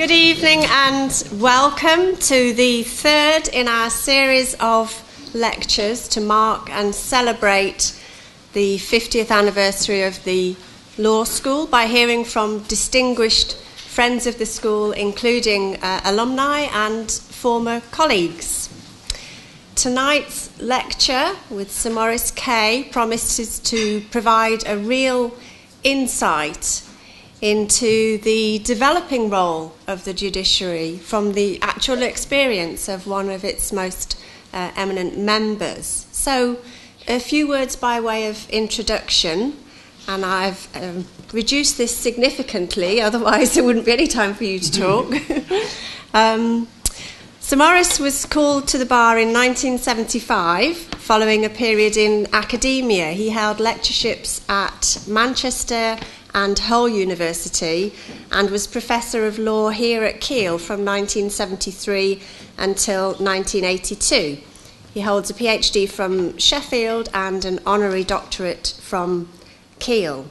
Good evening and welcome to the third in our series of lectures to mark and celebrate the 50th anniversary of the law school by hearing from distinguished friends of the school, including uh, alumni and former colleagues. Tonight's lecture with Sir Maurice Kay promises to provide a real insight into the developing role of the judiciary from the actual experience of one of its most uh, eminent members. So, a few words by way of introduction, and I've um, reduced this significantly, otherwise, there wouldn't be any time for you to talk. um, Sir Maurice was called to the bar in 1975 following a period in academia. He held lectureships at Manchester and Hull University and was Professor of Law here at Keele from 1973 until 1982. He holds a PhD from Sheffield and an honorary doctorate from Keele.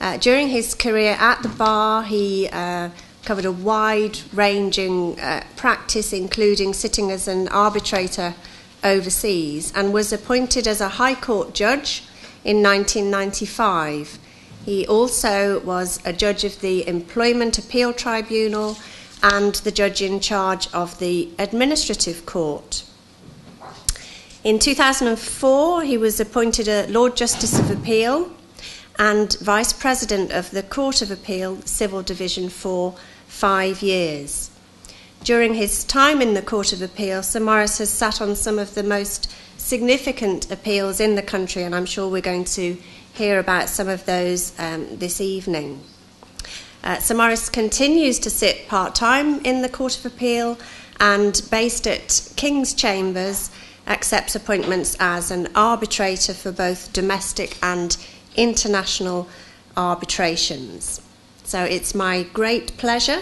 Uh, during his career at the bar, he uh, covered a wide ranging uh, practice, including sitting as an arbitrator overseas, and was appointed as a High Court judge in 1995. He also was a judge of the Employment Appeal Tribunal and the judge in charge of the Administrative Court. In 2004, he was appointed a Lord Justice of Appeal and Vice President of the Court of Appeal Civil Division for five years. During his time in the Court of Appeal, Sir Maurice has sat on some of the most significant appeals in the country, and I'm sure we're going to hear about some of those um, this evening. Uh, Sir Maurice continues to sit part time in the Court of Appeal and, based at King's Chambers, accepts appointments as an arbitrator for both domestic and international arbitrations. So it's my great pleasure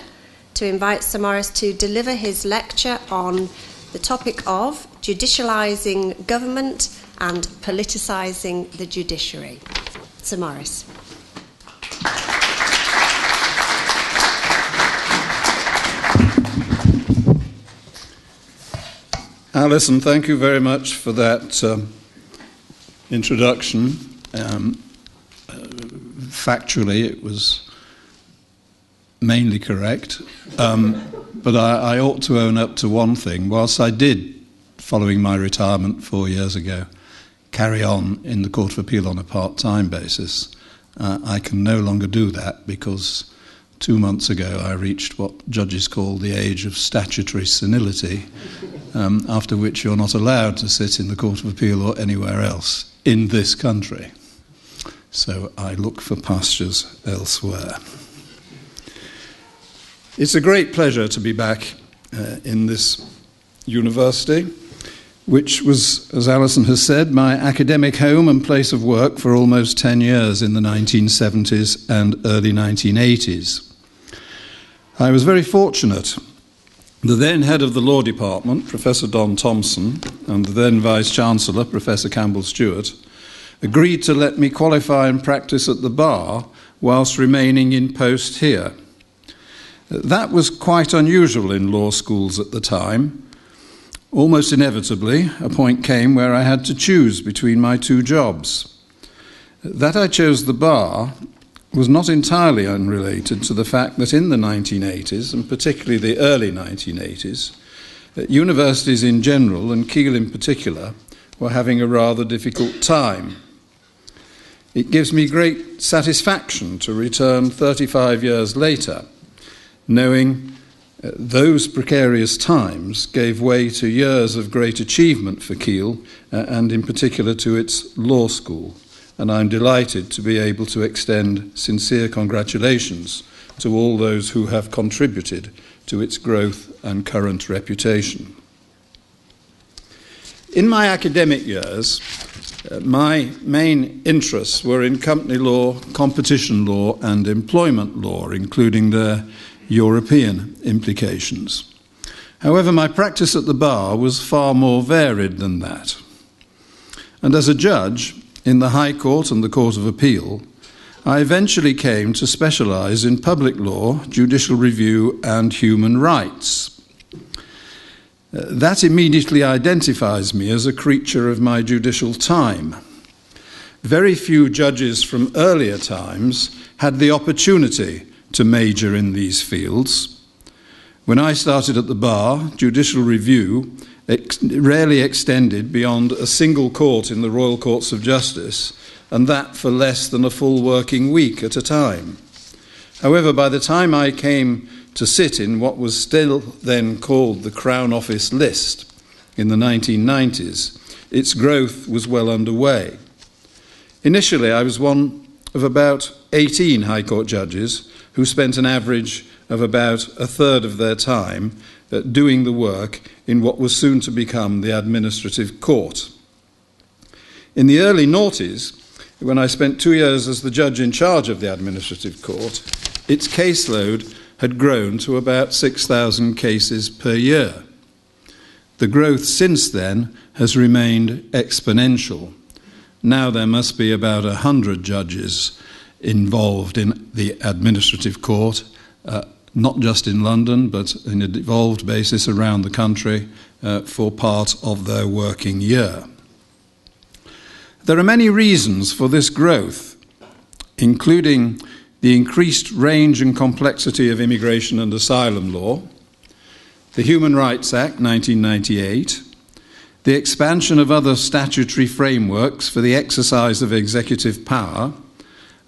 to invite Sir Maurice to deliver his lecture on the topic of judicialising government and politicising the judiciary. Sir Maurice. Alison, thank you very much for that um, introduction. Um, uh, factually, it was mainly correct. Um, but I, I, ought to own up to one thing. Whilst I did, following my retirement four years ago, carry on in the Court of Appeal on a part time basis. Uh, I can no longer do that because two months ago I reached what judges call the age of statutory senility, um, after which you're not allowed to sit in the Court of Appeal or anywhere else in this country. So I look for pastures elsewhere. It's a great pleasure to be back uh, in this university which was, as Alison has said, my academic home and place of work for almost 10 years in the 1970s and early 1980s. I was very fortunate. The then head of the law department, Professor Don Thompson, and the then vice chancellor, Professor Campbell Stewart, agreed to let me qualify and practice at the bar whilst remaining in post here. That was quite unusual in law schools at the time Almost inevitably, a point came where I had to choose between my two jobs. That I chose the bar was not entirely unrelated to the fact that in the 1980s, and particularly the early 1980s, uh, universities in general, and Keele in particular, were having a rather difficult time. It gives me great satisfaction to return 35 years later, knowing those precarious times gave way to years of great achievement for Keele, uh, and in particular to its law school. And I'm delighted to be able to extend sincere congratulations to all those who have contributed to its growth and current reputation. In my academic years, uh, my main interests were in company law, competition law, and employment law, including their European implications. However, my practice at the bar was far more varied than that. And as a judge in the High Court and the Court of Appeal, I eventually came to specialize in public law, judicial review, and human rights. That immediately identifies me as a creature of my judicial time. Very few judges from earlier times had the opportunity to major in these fields. When I started at the bar, judicial review ex- rarely extended beyond a single court in the Royal Courts of Justice and that for less than a full working week at a time. However, by the time I came to sit in what was still then called the Crown Office list in the 1990s, its growth was well underway. Initially, I was one of about 18 High Court judges who spent an average of about a third of their time doing the work in what was soon to become the administrative court. In the early noughties, when I spent two years as the judge in charge of the administrative court, its caseload had grown to about 6,000 cases per year. The growth since then has remained exponential. Now there must be about 100 judges involved in the administrative court, uh, not just in London, but in a devolved basis around the country uh, for part of their working year. There are many reasons for this growth, including the increased range and complexity of immigration and asylum law, the Human Rights Act 1998, the expansion of other statutory frameworks for the exercise of executive power,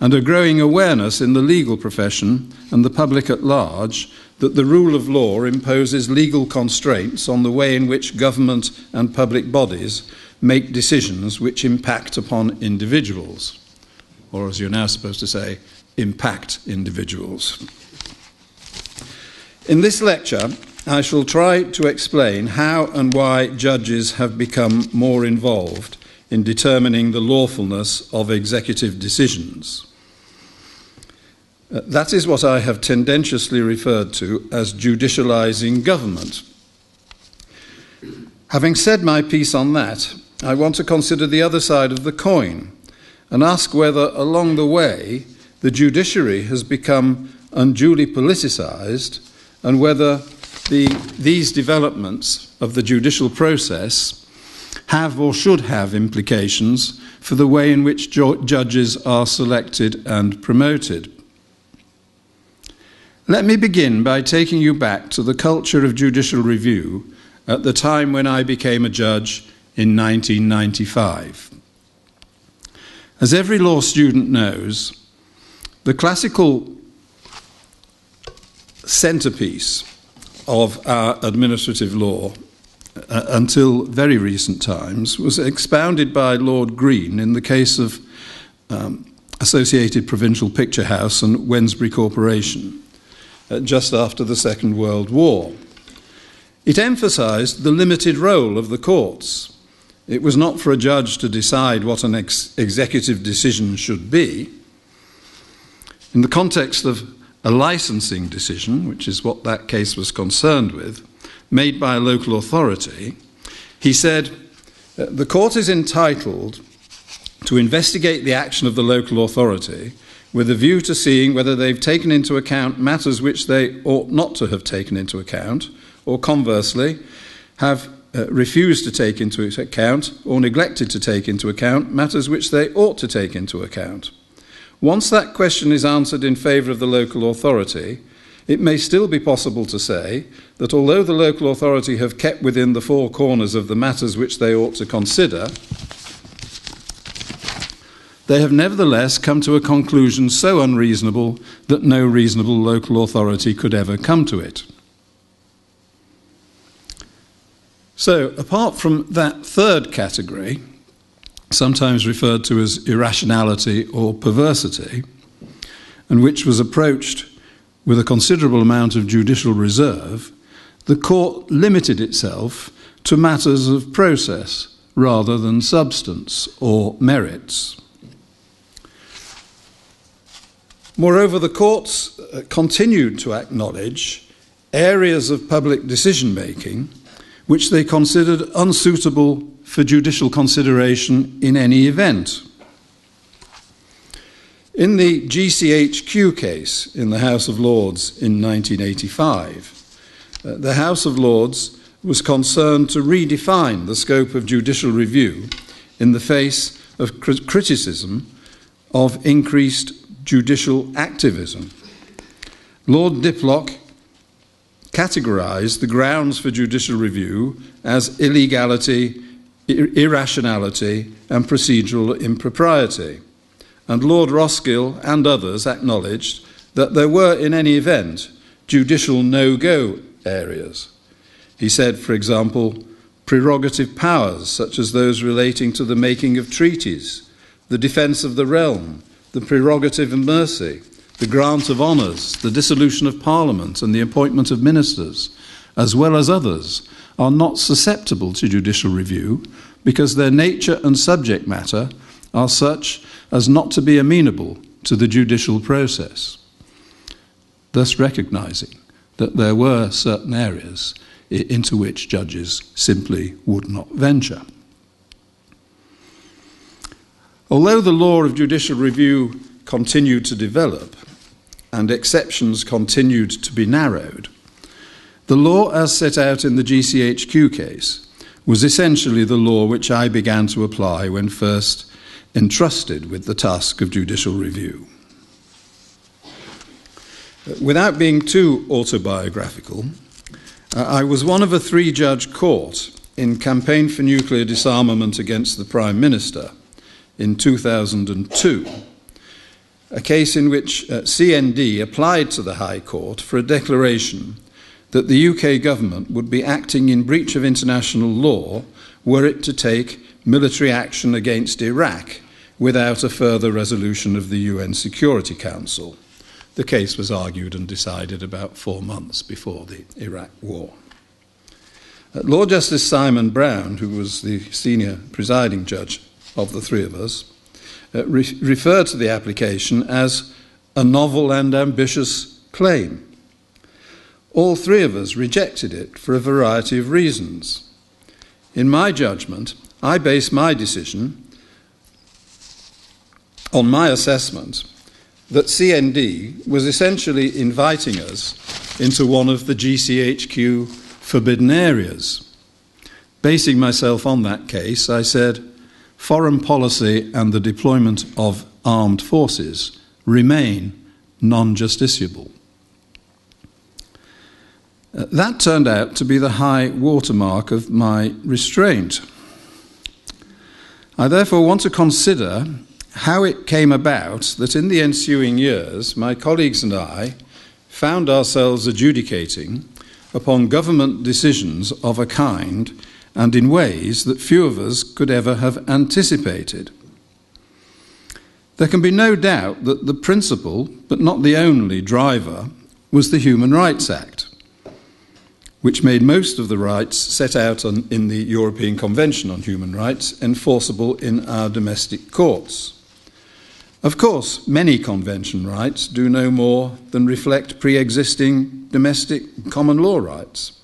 and a growing awareness in the legal profession and the public at large that the rule of law imposes legal constraints on the way in which government and public bodies make decisions which impact upon individuals, or as you're now supposed to say, impact individuals. In this lecture, I shall try to explain how and why judges have become more involved in determining the lawfulness of executive decisions. Uh, that is what I have tendentiously referred to as judicializing government. Having said my piece on that, I want to consider the other side of the coin and ask whether, along the way, the judiciary has become unduly politicised and whether the, these developments of the judicial process have or should have implications for the way in which judges are selected and promoted. Let me begin by taking you back to the culture of judicial review at the time when I became a judge in 1995. As every law student knows, the classical centerpiece of our administrative law uh, until very recent times was expounded by Lord Greene in the case of um, Associated Provincial Picture House and Wednesbury Corporation just after the Second World War. It emphasized the limited role of the courts it was not for a judge to decide what an ex- executive decision should be. In the context of a licensing decision, which is what that case was concerned with, made by a local authority, he said, uh, The court is entitled to investigate the action of the local authority with a view to seeing whether they've taken into account matters which they ought not to have taken into account, or conversely, have uh, refused to take into account or neglected to take into account matters which they ought to take into account. Once that question is answered in favour of the local authority, it may still be possible to say that although the local authority have kept within the four corners of the matters which they ought to consider, they have nevertheless come to a conclusion so unreasonable that no reasonable local authority could ever come to it. So, apart from that third category, sometimes referred to as irrationality or perversity, and which was approached with a considerable amount of judicial reserve, the court limited itself to matters of process rather than substance or merits. Moreover, the courts uh, continued to acknowledge areas of public decision making which they considered unsuitable for judicial consideration in any event. In the GCHQ case in the House of Lords in 1985, uh, the House of Lords was concerned to redefine the scope of judicial review in the face of criticism of increased judicial activism. Lord Diplock categorised the grounds for judicial review as illegality, irrationality, and procedural impropriety and Lord Roskill and others acknowledged that there were, in any event, judicial no go areas. He said, for example, prerogative powers, such as those relating to the making of treaties, the defence of the realm, the prerogative of mercy, the grant of honours, the dissolution of Parliament, and the appointment of ministers, as well as others, are not susceptible to judicial review because their nature and subject matter are such as not to be amenable to the judicial process, thus recognizing that there were certain areas into which judges simply would not venture. Although the law of judicial review continued to develop and exceptions continued to be narrowed, the law as set out in the GCHQ case was essentially the law which I began to apply when first entrusted with the task of judicial review. Without being too autobiographical, I was one of a three judge court in campaign for nuclear disarmament against the Prime Minister in 2002, a case in which uh, CND applied to the High Court for a declaration that the UK government would be acting in breach of international law were it to take military action against Iraq without a further resolution of the UN Security Council. The case was argued and decided about four months before the Iraq War. Uh, Lord Justice Simon Brown, who was the senior presiding judge of the three of us, uh, re- referred to the application as a novel and ambitious claim. All three of us rejected it for a variety of reasons. In my judgment, I base my decision on my assessment that CND was essentially inviting us into one of the GCHQ forbidden areas. Basing myself on that case, I said foreign policy and the deployment of armed forces remain non justiciable. Uh, that turned out to be the high watermark of my restraint. I therefore want to consider how it came about that in the ensuing years, my colleagues and I found ourselves adjudicating upon government decisions of a kind and in ways that few of us could ever have anticipated. There can be no doubt that the principal, but not the only, driver was the Human Rights Act which made most of the rights set out on, in the European Convention on Human Rights enforceable in our domestic courts. Of course, many convention rights do no more than reflect pre existing domestic common law rights.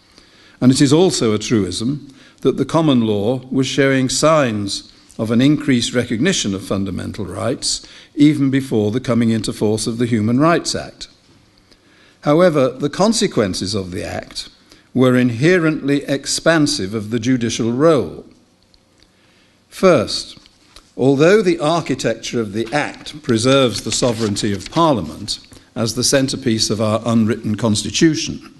And it is also a truism that the common law was showing signs of an increased recognition of fundamental rights even before the coming into force of the Human Rights Act. However, the consequences of the Act were inherently expansive of the judicial role. First, although the architecture of the Act preserves the sovereignty of Parliament as the centrepiece of our unwritten constitution,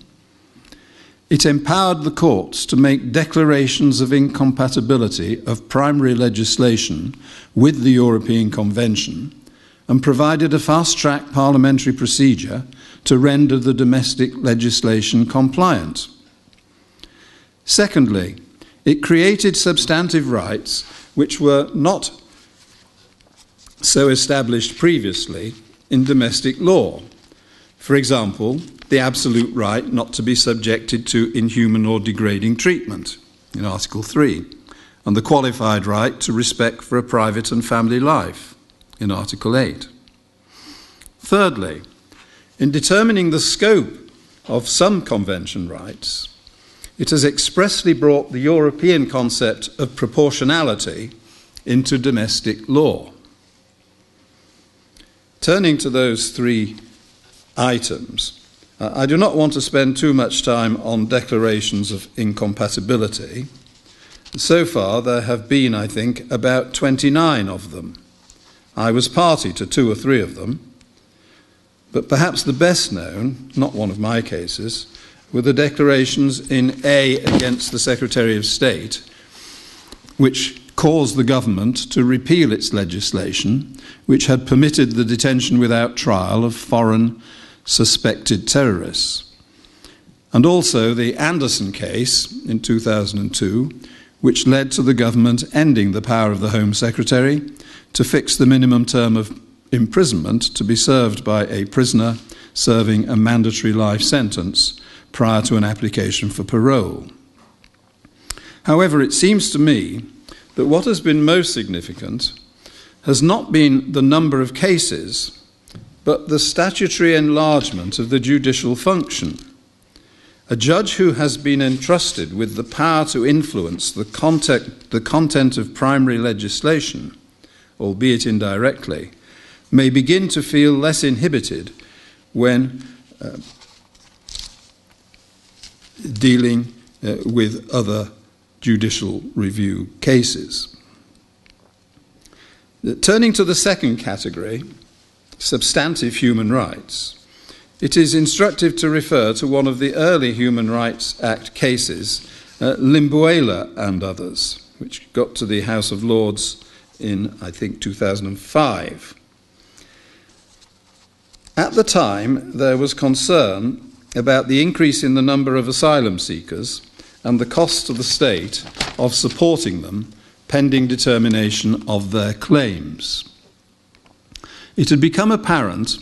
it empowered the courts to make declarations of incompatibility of primary legislation with the European Convention and provided a fast track parliamentary procedure to render the domestic legislation compliant. Secondly, it created substantive rights which were not so established previously in domestic law. For example, the absolute right not to be subjected to inhuman or degrading treatment in Article 3, and the qualified right to respect for a private and family life in Article 8. Thirdly, in determining the scope of some convention rights, it has expressly brought the European concept of proportionality into domestic law. Turning to those three items, uh, I do not want to spend too much time on declarations of incompatibility. So far, there have been, I think, about 29 of them. I was party to two or three of them, but perhaps the best known, not one of my cases, were the declarations in A against the Secretary of State, which caused the government to repeal its legislation, which had permitted the detention without trial of foreign suspected terrorists. And also the Anderson case in 2002, which led to the government ending the power of the Home Secretary to fix the minimum term of imprisonment to be served by a prisoner serving a mandatory life sentence prior to an application for parole. However, it seems to me that what has been most significant has not been the number of cases, but the statutory enlargement of the judicial function. A judge who has been entrusted with the power to influence the content, the content of primary legislation, albeit indirectly, may begin to feel less inhibited when uh, dealing uh, with other judicial review cases. Turning to the second category, substantive human rights, it is instructive to refer to one of the early Human Rights Act cases, uh, Limbuela and others, which got to the House of Lords in, I think, 2005. At the time, there was concern about the increase in the number of asylum seekers and the cost to the state of supporting them pending determination of their claims. It had become apparent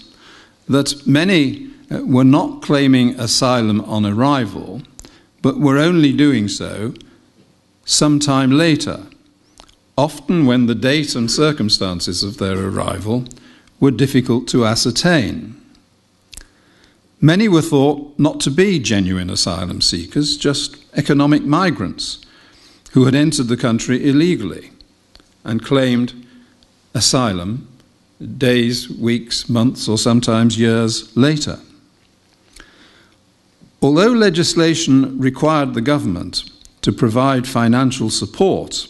that many uh, were not claiming asylum on arrival, but were only doing so some time later, often when the date and circumstances of their arrival were difficult to ascertain. Many were thought not to be genuine asylum seekers, just economic migrants who had entered the country illegally and claimed asylum days, weeks, months, or sometimes years later. Although legislation required the government to provide financial support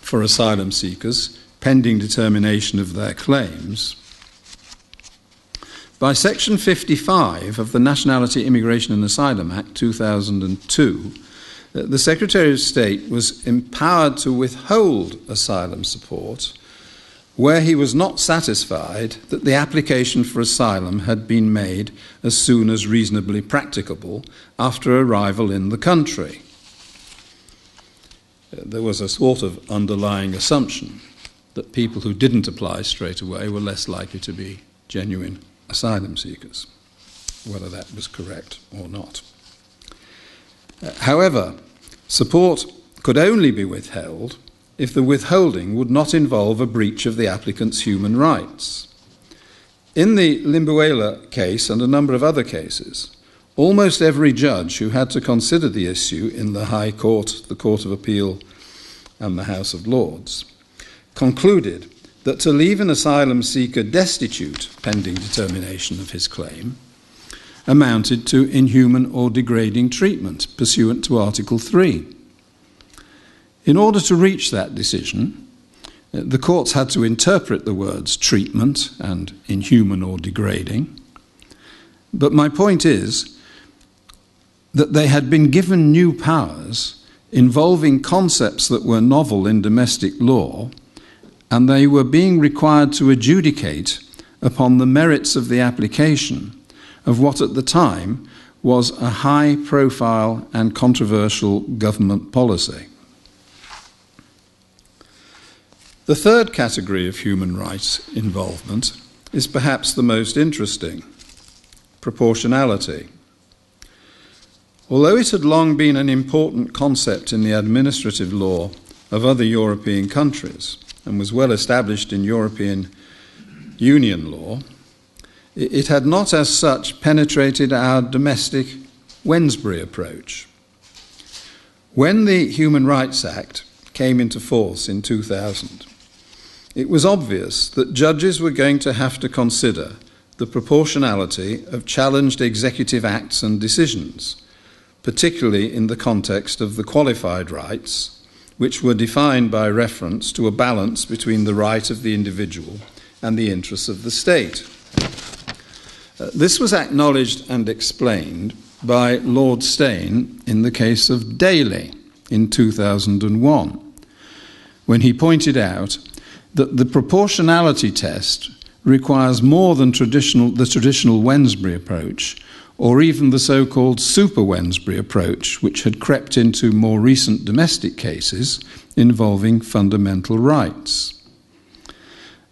for asylum seekers pending determination of their claims, by Section 55 of the Nationality, Immigration and Asylum Act 2002, uh, the Secretary of State was empowered to withhold asylum support where he was not satisfied that the application for asylum had been made as soon as reasonably practicable after arrival in the country. Uh, there was a sort of underlying assumption that people who didn't apply straight away were less likely to be genuine asylum seekers, whether that was correct or not. Uh, however, support could only be withheld if the withholding would not involve a breach of the applicant's human rights. In the Limbuela case and a number of other cases, almost every judge who had to consider the issue in the High Court, the Court of Appeal, and the House of Lords concluded that to leave an asylum seeker destitute pending determination of his claim amounted to inhuman or degrading treatment pursuant to Article 3. In order to reach that decision, uh, the courts had to interpret the words treatment and inhuman or degrading. But my point is that they had been given new powers involving concepts that were novel in domestic law and they were being required to adjudicate upon the merits of the application of what at the time was a high profile and controversial government policy. The third category of human rights involvement is perhaps the most interesting proportionality. Although it had long been an important concept in the administrative law of other European countries, and was well established in European Union law, it had not as such penetrated our domestic Wednesbury approach. When the Human Rights Act came into force in 2000, it was obvious that judges were going to have to consider the proportionality of challenged executive acts and decisions, particularly in the context of the qualified rights, which were defined by reference to a balance between the right of the individual and the interests of the state. Uh, this was acknowledged and explained by Lord Steyn in the case of Daly in 2001, when he pointed out that the proportionality test requires more than traditional, the traditional Wednesbury approach, or even the so called super Wednesbury approach, which had crept into more recent domestic cases involving fundamental rights.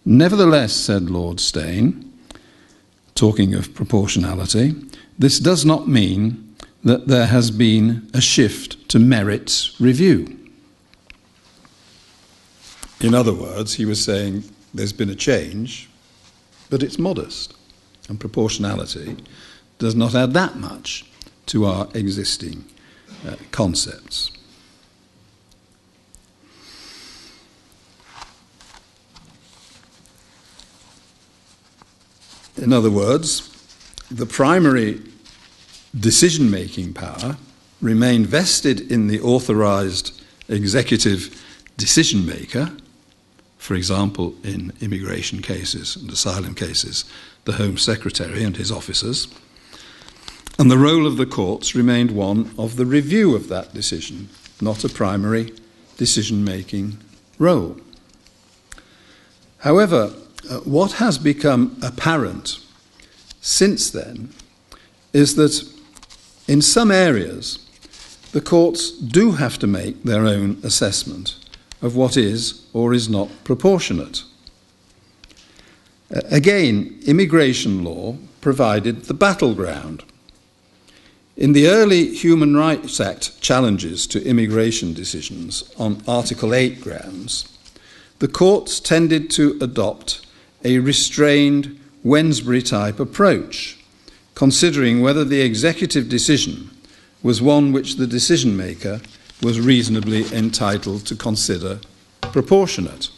Nevertheless, said Lord Steyn, talking of proportionality, this does not mean that there has been a shift to merits review. In other words, he was saying there's been a change, but it's modest, and proportionality does not add that much to our existing uh, concepts. In other words, the primary decision making power remained vested in the authorized executive decision maker, for example, in immigration cases and asylum cases, the Home Secretary and his officers. And the role of the courts remained one of the review of that decision, not a primary decision making role. However, uh, what has become apparent since then is that in some areas, the courts do have to make their own assessment of what is or is not proportionate. Again, immigration law provided the battleground. In the early Human Rights Act challenges to immigration decisions on Article 8 grounds, the courts tended to adopt a restrained Wednesbury type approach, considering whether the executive decision was one which the decision maker was reasonably entitled to consider proportionate.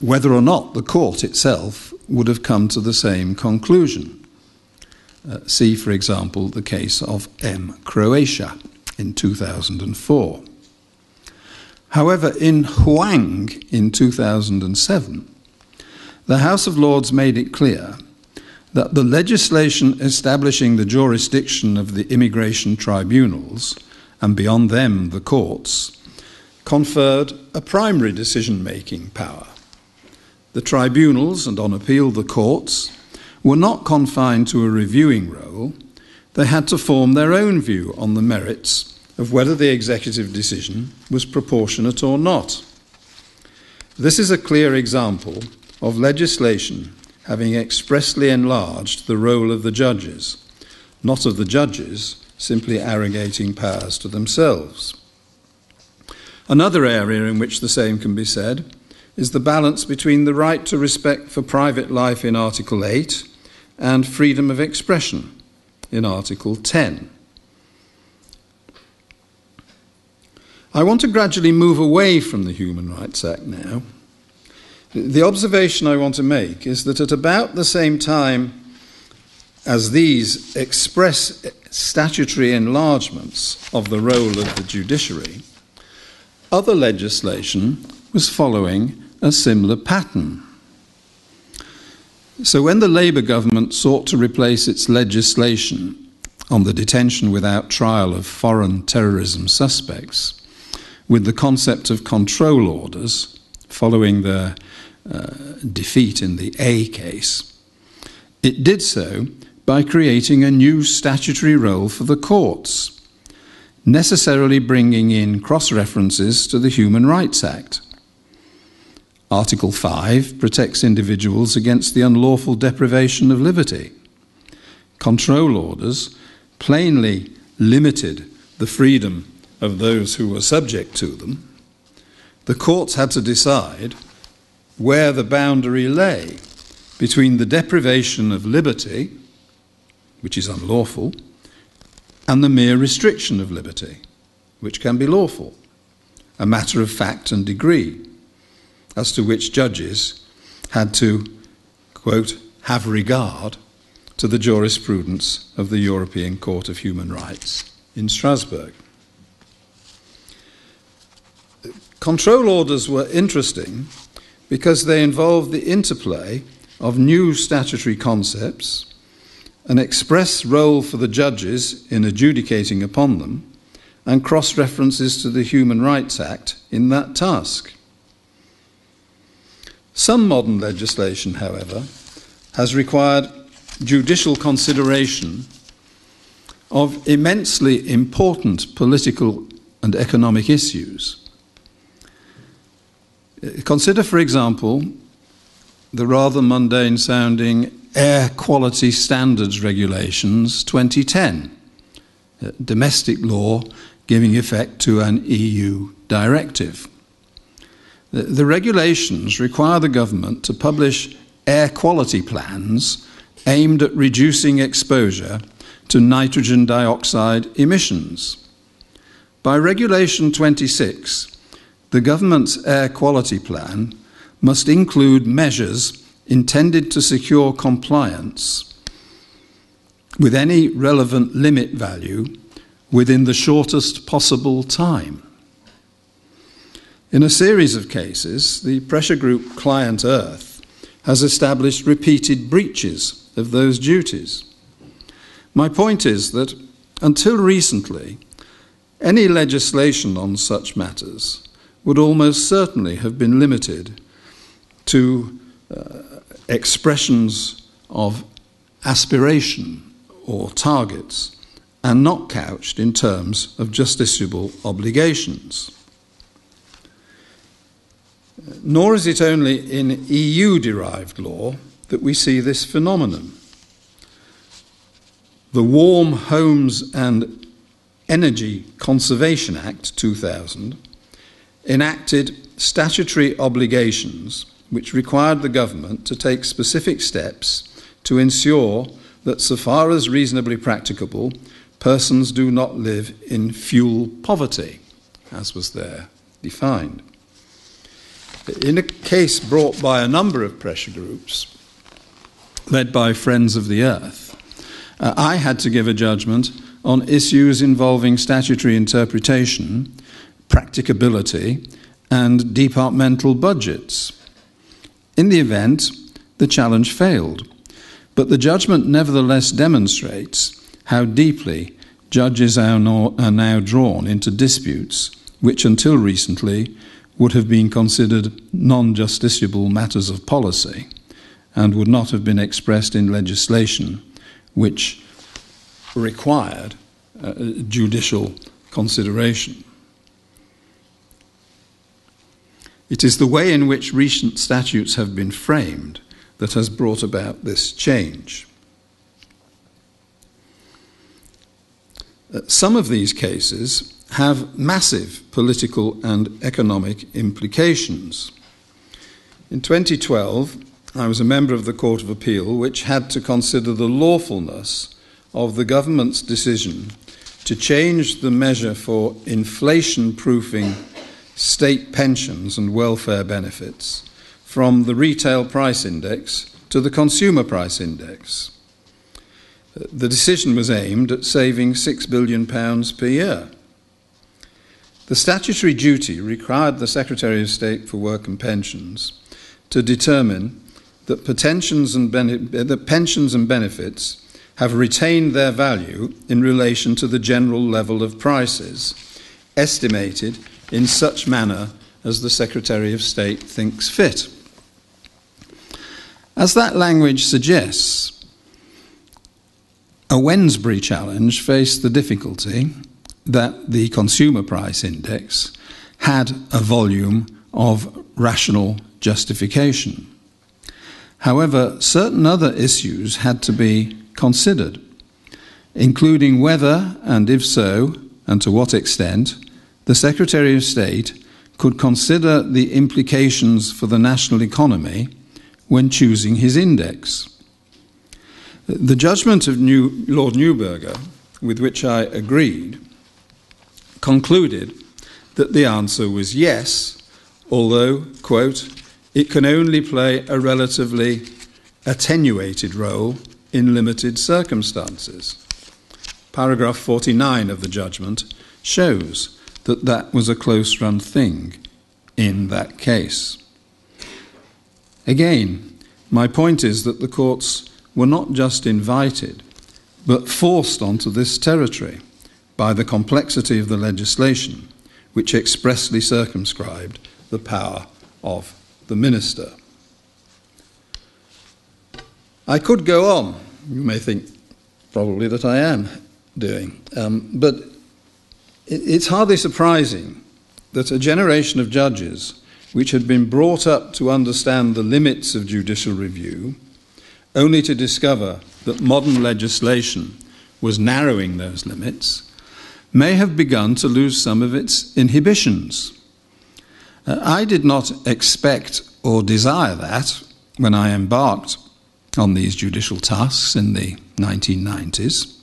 Whether or not the court itself would have come to the same conclusion. Uh, see, for example, the case of M. Croatia in 2004. However, in Huang in 2007, the House of Lords made it clear that the legislation establishing the jurisdiction of the immigration tribunals, and beyond them the courts, conferred a primary decision making power. The tribunals, and on appeal the courts, were not confined to a reviewing role, they had to form their own view on the merits of whether the executive decision was proportionate or not. This is a clear example of legislation having expressly enlarged the role of the judges, not of the judges simply arrogating powers to themselves. Another area in which the same can be said is the balance between the right to respect for private life in Article 8 and freedom of expression in Article 10. I want to gradually move away from the Human Rights Act now. The observation I want to make is that at about the same time as these express statutory enlargements of the role of the judiciary, other legislation was following a similar pattern. So, when the Labour government sought to replace its legislation on the detention without trial of foreign terrorism suspects with the concept of control orders following the uh, Uh, defeat in the A case. It did so by creating a new statutory role for the courts, necessarily bringing in cross references to the Human Rights Act. Article 5 protects individuals against the unlawful deprivation of liberty. Control orders plainly limited the freedom of those who were subject to them, the courts had to decide where the boundary lay between the deprivation of liberty, which is unlawful, and the mere restriction of liberty, which can be lawful. a matter of fact and degree, as to which judges had to, quote, have regard to the jurisprudence of the European Court of Human Rights in Strasbourg. Control orders were interesting because they involve the interplay of new statutory concepts, an express role for the judges in adjudicating upon them, and cross references to the Human Rights Act in that task. Some modern legislation, however, has required judicial consideration of immensely important political and economic issues. Consider, for example, the rather mundane sounding Air Quality Standards Regulations 2010, uh, domestic law giving effect to an EU directive. The, the regulations require the government to publish air quality plans aimed at reducing exposure to nitrogen dioxide emissions. By Regulation 26, the government's air quality plan must include measures intended to secure compliance with any relevant limit value within the shortest possible time. In a series of cases, the pressure group ClientEarth has established repeated breaches of those duties. My point is that until recently, any legislation on such matters would almost certainly have been limited to uh, expressions of aspiration or targets and not couched in terms of justiciable obligations. Nor is it only in EU derived law that we see this phenomenon. The Warm Homes and Energy Conservation Act 2000 enacted statutory obligations which required the government to take specific steps to ensure that, so far as reasonably practicable, persons do not live in fuel poverty, as was there defined. In a case brought by a number of pressure groups, led by Friends of the Earth, uh, I had to give a judgment on issues involving statutory interpretation practicability, and departmental budgets. In the event, the challenge failed, but the judgment nevertheless demonstrates how deeply judges are now drawn into disputes which until recently would have been considered non justiciable matters of policy and would not have been expressed in legislation which required uh, judicial consideration. It is the way in which recent statutes have been framed that has brought about this change. Uh, some of these cases have massive political and economic implications. In 2012, I was a member of the Court of Appeal, which had to consider the lawfulness of the government's decision to change the measure for inflation proofing state pensions and welfare benefits from the retail price index to the consumer price index. The decision was aimed at saving £6 billion per year. The statutory duty required the Secretary of State for Work and Pensions to determine that pensions and, that pensions and benefits have retained their value in relation to the general level of prices, estimated in such manner as the Secretary of State thinks fit. As that language suggests, a Wednesbury challenge faced the difficulty that the consumer price index had a volume of rational justification. However, certain other issues had to be considered, including whether, and if so, and to what extent, the Secretary of State could consider the implications for the national economy when choosing his index. The judgment of New, Lord Neuberger, with which I agreed, concluded that the answer was yes, although, quote, it can only play a relatively attenuated role in limited circumstances. Paragraph 49 of the judgment shows that that was a close run thing in that case. Again, my point is that the courts were not just invited, but forced onto this territory by the complexity of the legislation, which expressly circumscribed the power of the minister. I could go on. You may think probably that I am doing. Um, but it's hardly surprising that a generation of judges which had been brought up to understand the limits of judicial review, only to discover that modern legislation was narrowing those limits, may have begun to lose some of its inhibitions. Uh, I did not expect or desire that when I embarked on these judicial tasks in the 1990s.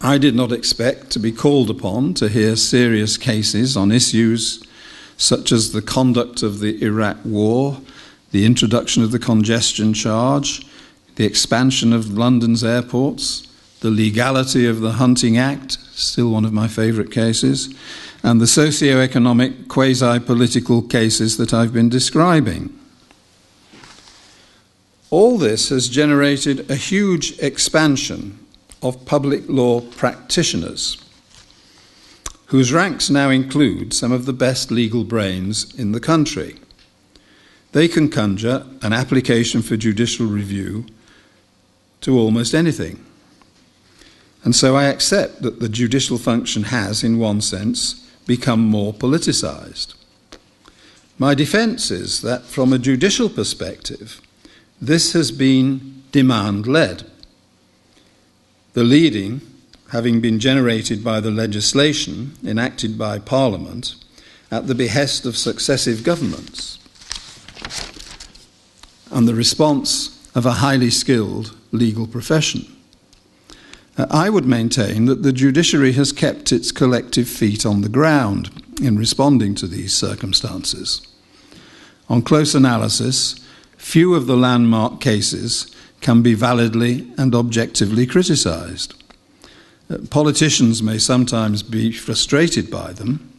I did not expect to be called upon to hear serious cases on issues such as the conduct of the Iraq War, the introduction of the congestion charge, the expansion of London's airports, the legality of the Hunting Act, still one of my favourite cases, and the socio-economic quasi political cases that I've been describing. All this has generated a huge expansion of public law practitioners, whose ranks now include some of the best legal brains in the country. They can conjure an application for judicial review to almost anything. And so I accept that the judicial function has, in one sense, become more politicised. My defence is that from a judicial perspective, this has been demand led the leading having been generated by the legislation enacted by Parliament at the behest of successive governments, and the response of a highly skilled legal profession. Uh, I would maintain that the judiciary has kept its collective feet on the ground in responding to these circumstances. On close analysis, few of the landmark cases can be validly and objectively criticised. Uh, politicians may sometimes be frustrated by them,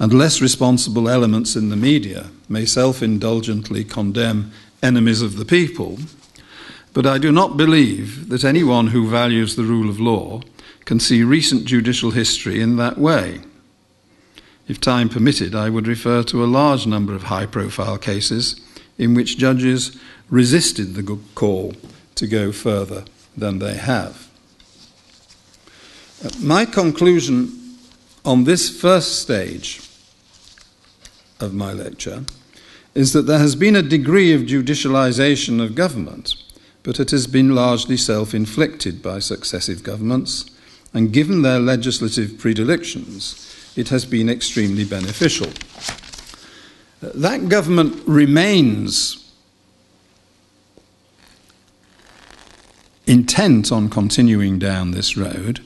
and less responsible elements in the media may self indulgently condemn enemies of the people. But I do not believe that anyone who values the rule of law can see recent judicial history in that way. If time permitted, I would refer to a large number of high profile cases in which judges resisted the good call to go further than they have. Uh, my conclusion on this first stage of my lecture is that there has been a degree of judicialization of government, but it has been largely self inflicted by successive governments, and given their legislative predilections, it has been extremely beneficial. Uh, that government remains intent on continuing down this road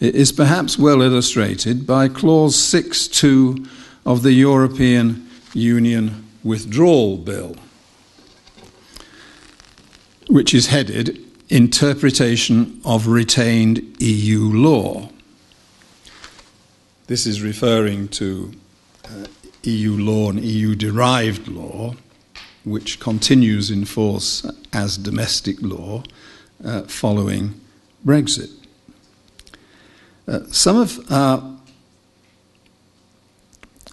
is perhaps well illustrated by Clause 6.2 of the European Union Withdrawal Bill, which is headed Interpretation of Retained EU Law. This is referring to uh, EU law and EU derived law, which continues in force as domestic law uh, following Brexit. Uh, some of our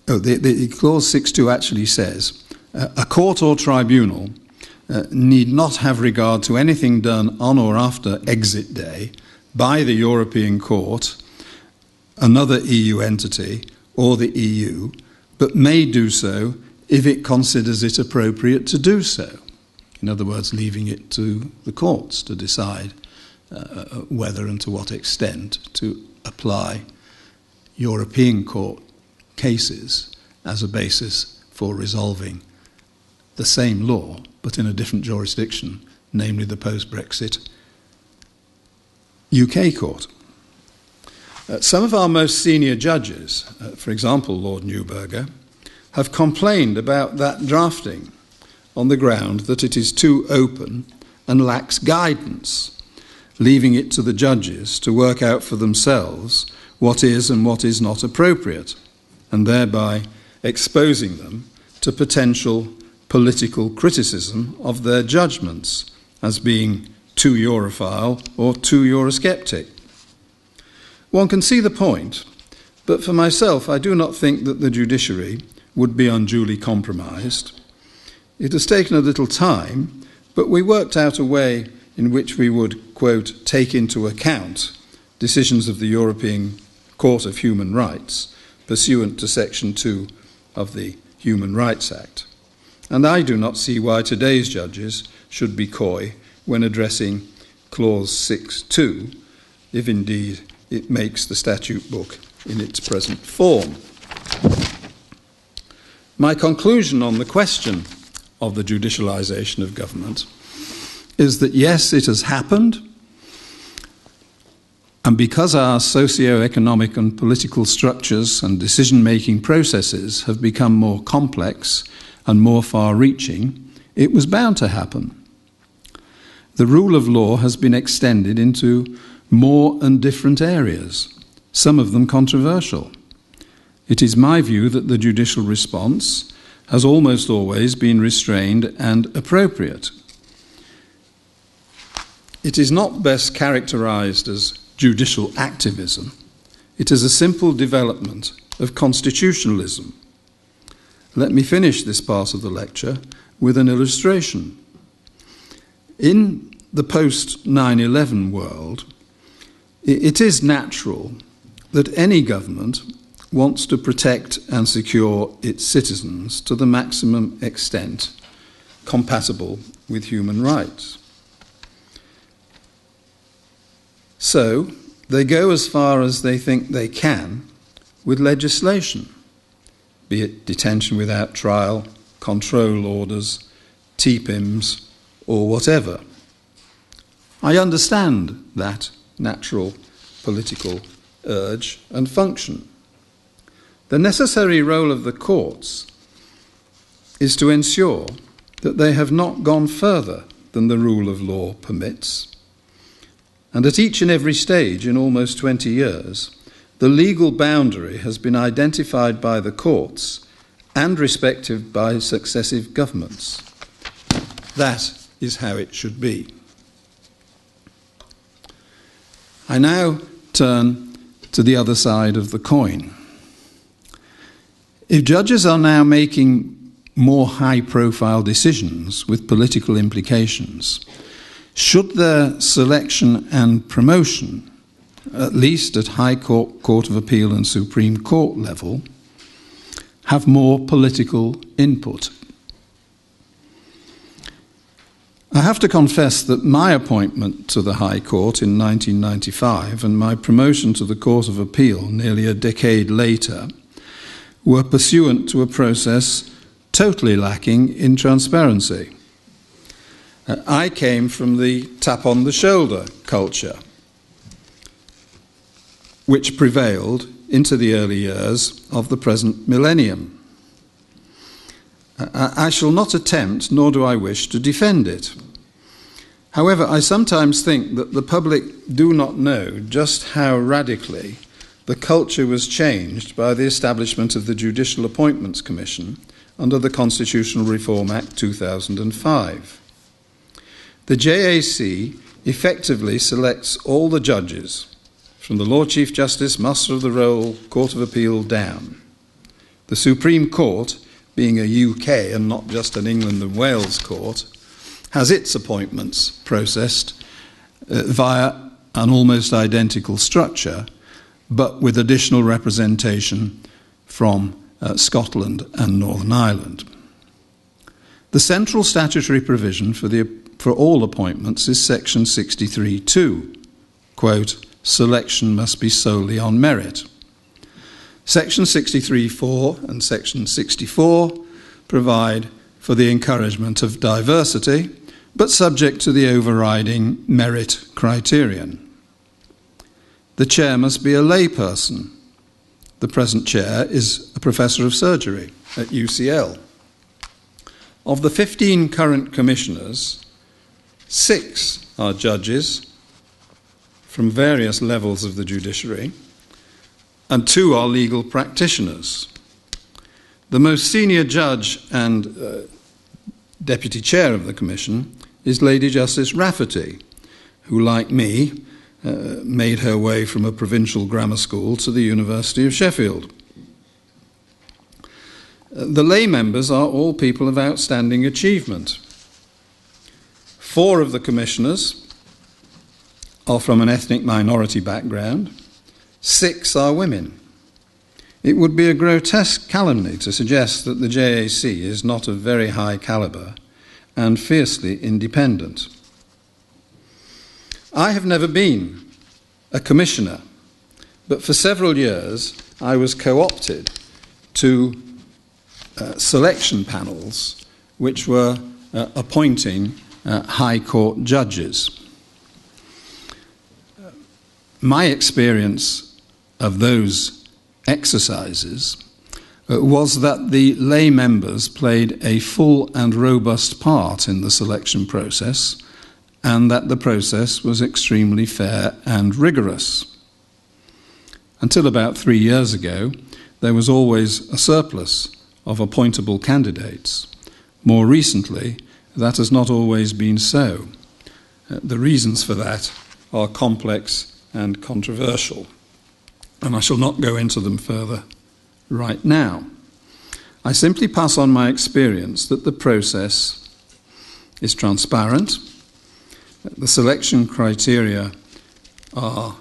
Oh, the, the clause 6.2 actually says uh, a court or tribunal uh, need not have regard to anything done on or after exit day by the European Court, another EU entity, or the EU, but may do so if it considers it appropriate to do so. In other words, leaving it to the courts to decide uh, whether and to what extent to apply European court cases as a basis for resolving the same law but in a different jurisdiction, namely the post Brexit UK court. Uh, some of our most senior judges, uh, for example, Lord Neuberger, have complained about that drafting on the ground that it is too open and lacks guidance, leaving it to the judges to work out for themselves what is and what is not appropriate, and thereby exposing them to potential political criticism of their judgments as being too Europhile or too Eurosceptic. One can see the point, but for myself, I do not think that the judiciary would be unduly compromised. It has taken a little time, but we worked out a way in which we would, quote, take into account decisions of the European Court of Human Rights pursuant to Section 2 of the Human Rights Act. And I do not see why today's judges should be coy when addressing Clause 6.2, if indeed it makes the statute book in its present form. My conclusion on the question of the judicialisation of government is that yes, it has happened, and because our socio-economic and political structures and decision making processes have become more complex and more far reaching, it was bound to happen. The rule of law has been extended into more and different areas, some of them controversial. It is my view that the judicial response has almost always been restrained and appropriate. It is not best characterized as judicial activism, it is a simple development of constitutionalism let me finish this part of the lecture with an illustration. In the post 9 11 world, it is natural that any government wants to protect and secure its citizens to the maximum extent compatible with human rights. So, they go as far as they think they can with legislation be it detention without trial, control orders, TPIMs, or whatever. I understand that natural political urge and function. The necessary role of the courts is to ensure that they have not gone further than the rule of law permits. And at each and every stage in almost 20 years, the legal boundary has been identified by the courts and respected by successive governments. That is how it should be. I now turn to the other side of the coin. If judges are now making more high profile decisions with political implications, should their selection and promotion at least at High Court, Court of Appeal, and Supreme Court level, have more political input. I have to confess that my appointment to the High Court in 1995 and my promotion to the Court of Appeal nearly a decade later were pursuant to a process totally lacking in transparency. Uh, I came from the tap on the shoulder culture which prevailed into the early years of the present millennium. I shall not attempt, nor do I wish, to defend it. However, I sometimes think that the public do not know just how radically the culture was changed by the establishment of the Judicial Appointments Commission under the Constitutional Reform Act 2005. The JAC effectively selects all the judges from the Lord Chief Justice, Master of the Roll, Court of Appeal down. The Supreme Court, being a UK and not just an England and Wales court, has its appointments processed uh, via an almost identical structure, but with additional representation from uh, Scotland and Northern Ireland. The central statutory provision for, the, for all appointments is section 63.2, quote, selection must be solely on merit. Section 63.4 and Section 64 provide for the encouragement of diversity, but subject to the overriding merit criterion. The chair must be a layperson. The present chair is a professor of surgery at UCL. Of the 15 current commissioners, six are judges from various levels of the judiciary, and two are legal practitioners. The most senior judge and uh, deputy chair of the commission is Lady Justice Rafferty, who, like me, uh, made her way from a provincial grammar school to the University of Sheffield. Uh, the lay members are all people of outstanding achievement. Four of the commissioners are from an ethnic minority background, six are women. It would be a grotesque calumny to suggest that the JAC is not of very high calibre and fiercely independent. I have never been a commissioner, but for several years I was co opted to uh, selection panels which were uh, appointing uh, High Court judges. My experience of those exercises uh, was that the lay members played a full and robust part in the selection process and that the process was extremely fair and rigorous. Until about three years ago, there was always a surplus of appointable candidates. More recently, that has not always been so. Uh, the reasons for that are complex and controversial, and I shall not go into them further right now. I simply pass on my experience that the process is transparent the selection criteria are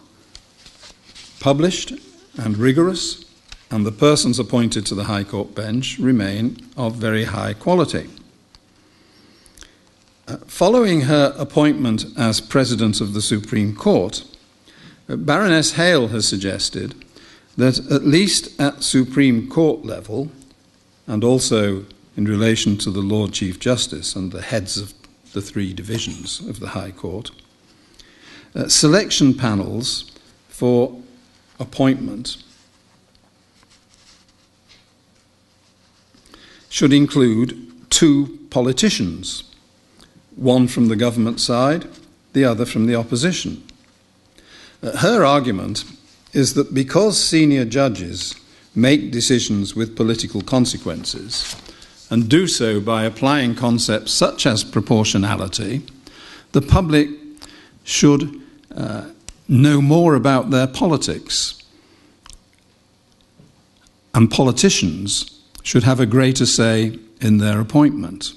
published and rigorous, and the persons appointed to the High Court bench remain of very high quality. Uh, following her appointment as President of the Supreme Court, uh, Baroness Hale has suggested that at least at Supreme Court level, and also in relation to the Lord Chief Justice and the heads of the three divisions of the High Court. Uh, selection panels for appointment should include two politicians, one from the government side, the other from the opposition. Uh, her argument is that because senior judges make decisions with political consequences, and do so by applying concepts such as proportionality, the public should uh, know more about their politics. And politicians should have a greater say in their appointment.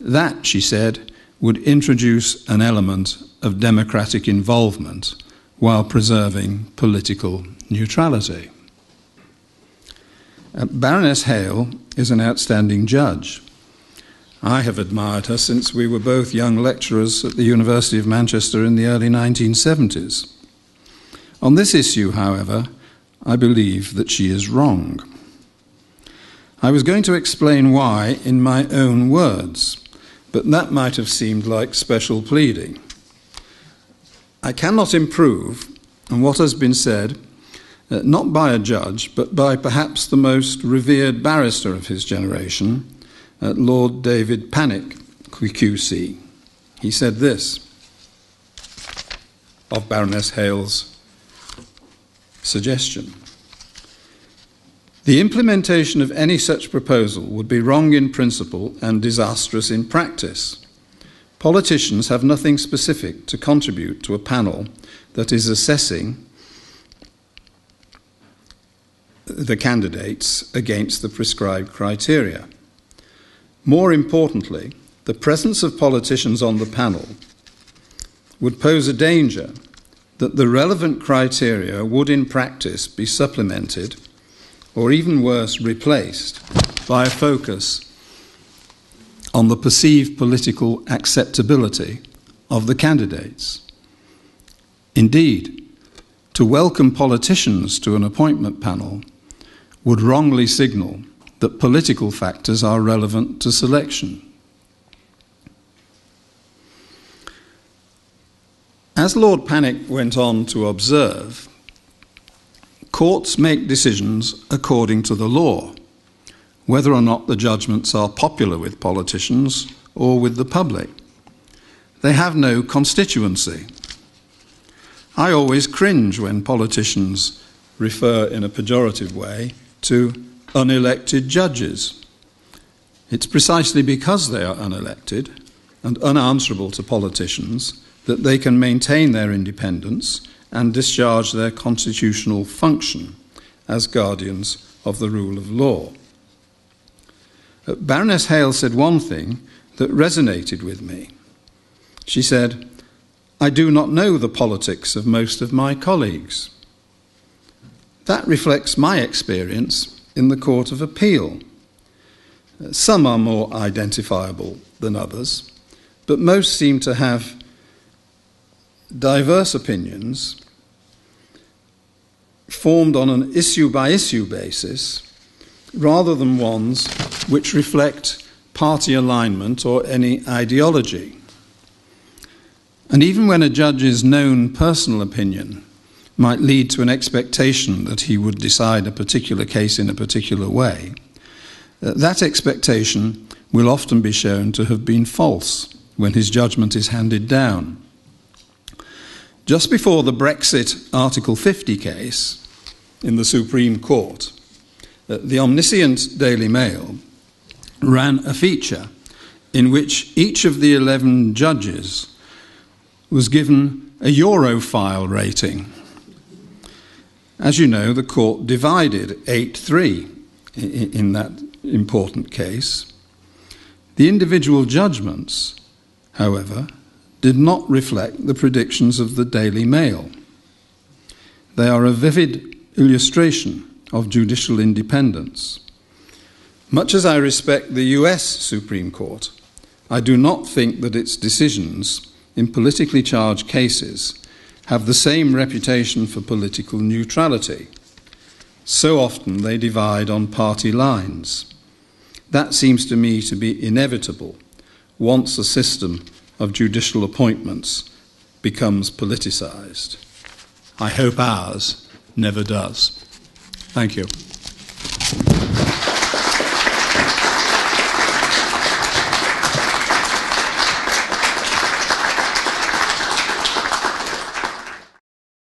That, she said, would introduce an element of democratic involvement while preserving political neutrality. Uh, Baroness Hale is an outstanding judge. I have admired her since we were both young lecturers at the University of Manchester in the early 1970s. On this issue, however, I believe that she is wrong. I was going to explain why in my own words, but that might have seemed like special pleading. I cannot improve on what has been said uh, not by a judge, but by perhaps the most revered barrister of his generation, uh, Lord David Pannick, QC. He said this of Baroness Hale's suggestion. The implementation of any such proposal would be wrong in principle and disastrous in practice. Politicians have nothing specific to contribute to a panel that is assessing the candidates against the prescribed criteria. More importantly, the presence of politicians on the panel would pose a danger that the relevant criteria would in practice be supplemented or even worse, replaced by a focus on the perceived political acceptability of the candidates. Indeed, to welcome politicians to an appointment panel would wrongly signal that political factors are relevant to selection. As Lord Pannick went on to observe, courts make decisions according to the law, whether or not the judgments are popular with politicians or with the public. They have no constituency. I always cringe when politicians refer in a pejorative way to unelected judges. It's precisely because they are unelected and unanswerable to politicians that they can maintain their independence and discharge their constitutional function as guardians of the rule of law. Baroness Hale said one thing that resonated with me. She said, I do not know the politics of most of my colleagues. That reflects my experience in the Court of Appeal. Some are more identifiable than others, but most seem to have diverse opinions formed on an issue by issue basis rather than ones which reflect party alignment or any ideology. And even when a judge's known personal opinion might lead to an expectation that he would decide a particular case in a particular way, uh, that expectation will often be shown to have been false when his judgment is handed down. Just before the Brexit Article 50 case in the Supreme Court, uh, the omniscient Daily Mail ran a feature in which each of the 11 judges was given a Europhile rating. As you know, the court divided 8 3 in that important case. The individual judgments, however, did not reflect the predictions of the Daily Mail. They are a vivid illustration of judicial independence. Much as I respect the US Supreme Court, I do not think that its decisions in politically charged cases have the same reputation for political neutrality. So often they divide on party lines. That seems to me to be inevitable once a system of judicial appointments becomes politicised. I hope ours never does. Thank you.